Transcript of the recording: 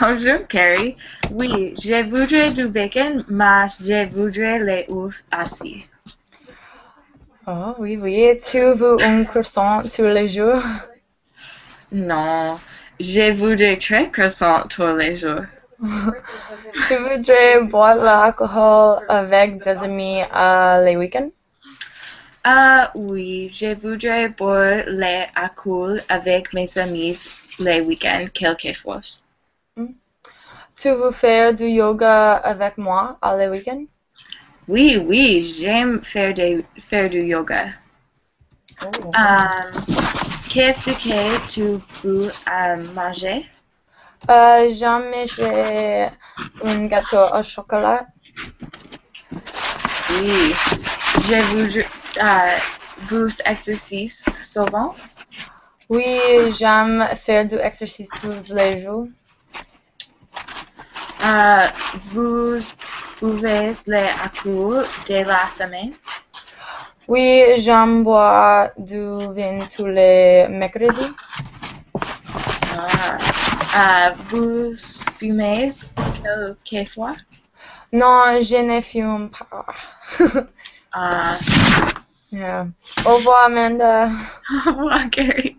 Bonjour, Carrie. Oui, je voudrais du bacon, mais je voudrais les œufs assis. Oh, oui, oui. Tu veux un croissant tous les jours? Non, je voudrais très croissant tous les jours. Tu voudrais boire l'alcool avec des amis euh, les week-ends? Ah oui, je voudrais boire les alcool avec mes amis les week-ends quelquefois. Tu veux faire du yoga avec moi à les week-ends? Oui, oui, j'aime faire, faire du yoga. Euh, Qu'est-ce que tu veux euh, manger? Euh, J'aime manger un gâteau au chocolat. Oui, je voudrais euh, vous exercice souvent? Oui, j'aime faire du exercice tous les jours. Euh, vous buvez les alcools de la semaine? Oui, j'aime boire du vin tous les mercredis. Ah, euh, vous fumez quelquefois? Non, je ne fume pas. Ah, Yeah. Au revoir, Amanda. au revoir, Gary.